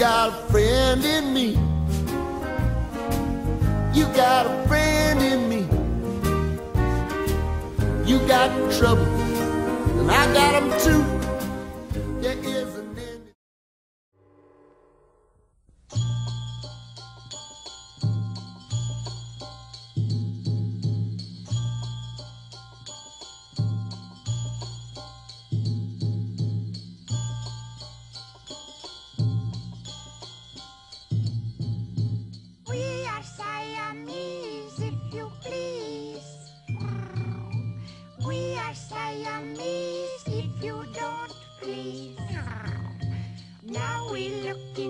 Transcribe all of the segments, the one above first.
got a friend in me. You got a friend in me. You got trouble, and I got them too. You please. We are Siamese, if you don't please. Now we're looking over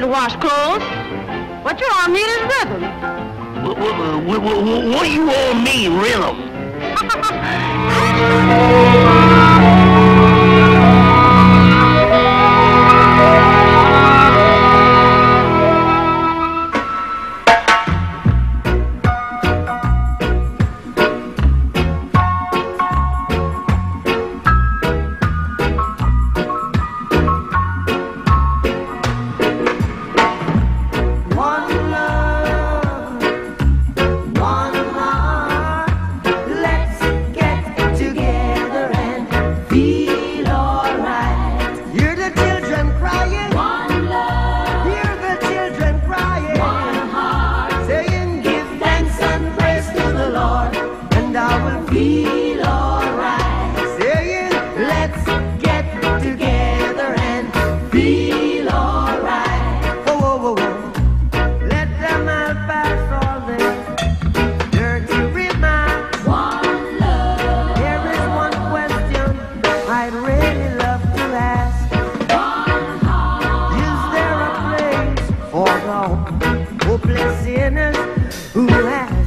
to wash clothes. What you all need is rhythm. What, what, what, what do you all mean, rhythm? all wrong. Hopeless sinners who have